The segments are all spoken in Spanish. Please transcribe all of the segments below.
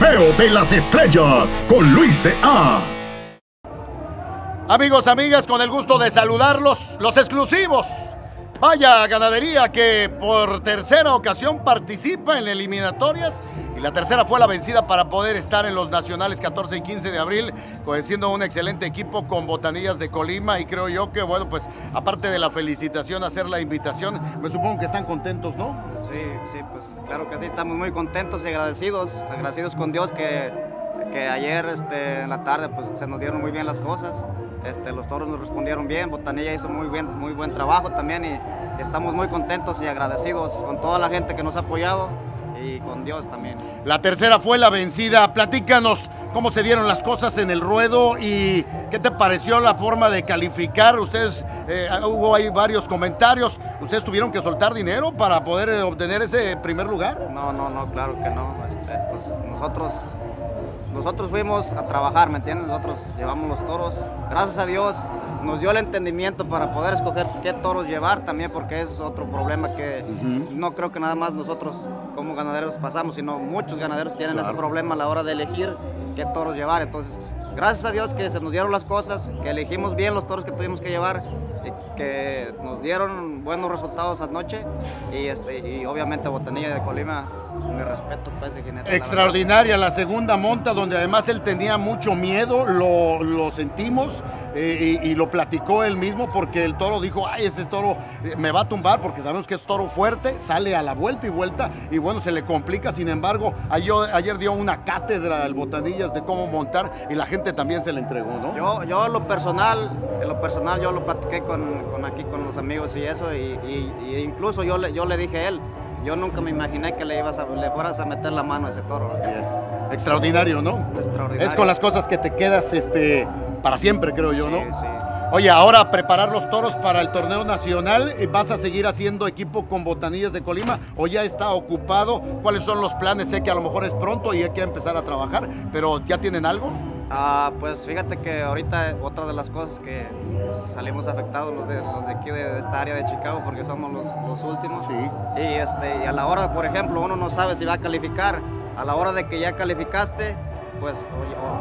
De las estrellas con Luis de A. Amigos, amigas, con el gusto de saludarlos, los exclusivos. Vaya ganadería que por tercera ocasión participa en eliminatorias y la tercera fue la vencida para poder estar en los nacionales 14 y 15 de abril, siendo un excelente equipo con botanillas de Colima y creo yo que, bueno, pues aparte de la felicitación, hacer la invitación, me supongo que están contentos, ¿no? Sí, sí, pues claro que sí, estamos muy contentos y agradecidos, agradecidos con Dios que, que ayer este, en la tarde pues se nos dieron muy bien las cosas. Este, los toros nos respondieron bien, Botanilla hizo muy, bien, muy buen trabajo también y, estamos muy contentos y agradecidos con toda la gente que nos ha apoyado y con Dios también. La tercera fue la vencida. Platícanos cómo se dieron las cosas en el ruedo y qué te pareció la forma de calificar. Ustedes, eh, hubo ahí varios comentarios. ¿Ustedes tuvieron que soltar dinero para poder eh, obtener ese primer lugar? No, no, no, claro que no. Este, pues nosotros nosotros fuimos a trabajar, ¿me entiendes? Nosotros llevamos los toros. Gracias a Dios nos dio el entendimiento para poder escoger qué toros llevar también, porque es otro problema que no creo que nada más nosotros como ganaderos pasamos, sino muchos ganaderos tienen ese problema a la hora de elegir qué toros llevar. Entonces, gracias a Dios que se nos dieron las cosas, que elegimos bien los toros que tuvimos que llevar que nos dieron buenos resultados anoche y, este, y obviamente Botanilla de Colima, mi respeto ese jinete. Extraordinaria la, segunda monta donde además él tenía mucho miedo, lo, lo sentimos eh, y, lo platicó él mismo porque el toro dijo, ay, ese toro eh, me va a tumbar porque sabemos que es toro fuerte, sale a la vuelta y vuelta y bueno, se le complica, sin embargo, ayer, ayer dio una cátedra al Botanillas de cómo montar y la gente también se le entregó, ¿no? Yo, yo lo personal, en lo personal yo lo platiqué con, con aquí con los amigos y eso, y, incluso yo le, yo le dije a él, yo nunca me imaginé que le, ibas a, le fueras a meter la mano a ese toro. Así es. Extraordinario, ¿no? Extraordinario. Es con las cosas que te quedas este, para siempre, creo yo, ¿no? Sí. Oye, ahora preparar los toros para el torneo nacional, ¿vas a seguir haciendo equipo con Botanillas de Colima o ya está ocupado? ¿Cuáles son los planes? Sé que a lo mejor es pronto y hay que empezar a trabajar, pero ¿ya tienen algo? Ah, pues fíjate que ahorita otra de las cosas que pues, salimos afectados los de, los de aquí de, esta área de Chicago porque somos los, los últimos. Sí. Y, este, y a la hora, por ejemplo, uno no sabe si va a calificar. A la hora de que ya calificaste, pues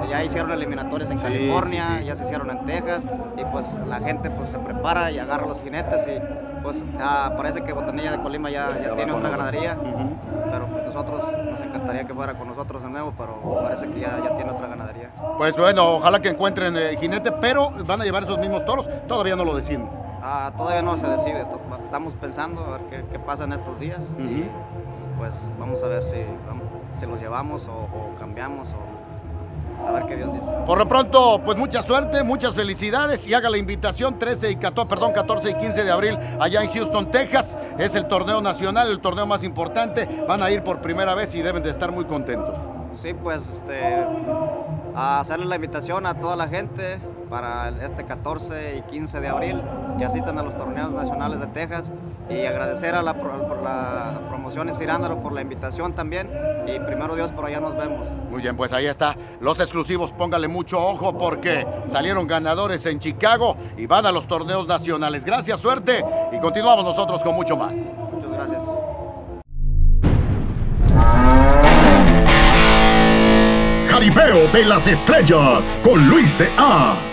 ya hicieron eliminatorias en California, ya se hicieron en Texas y pues la gente pues se prepara y agarra los jinetes y pues parece que Botanilla de Colima ya, ya, tiene otra ganadería, pero pues nosotros nos encantaría que fuera con nosotros de nuevo, pero parece que ya, ya tiene otra ganadería. Pues bueno, ojalá que encuentren el jinete, pero van a llevar esos mismos toros, todavía no lo deciden. Ah, todavía no se decide, estamos pensando a ver qué, pasa en estos días y pues vamos a ver si, si los llevamos o, o cambiamos o a ver qué Dios dice. Por lo pronto, pues mucha suerte, muchas felicidades y haga la invitación 13 y 14, perdón, 14 y 15 de abril allá en Houston, Texas. Es el torneo nacional, el torneo más importante. Van a ir por primera vez y deben de estar muy contentos. Sí, pues este, a hacerle la invitación a toda la gente para este 14 y 15 de abril que asistan a los torneos nacionales de Texas y agradecer a la, por la promoción Cirándalo por la invitación también y primero Dios por allá nos vemos. Muy bien, pues ahí está los exclusivos, póngale mucho ojo porque salieron ganadores en Chicago y van a los torneos nacionales. Gracias, suerte y continuamos nosotros con mucho más. Muchas gracias. Jaripeo de las estrellas con Luis de A.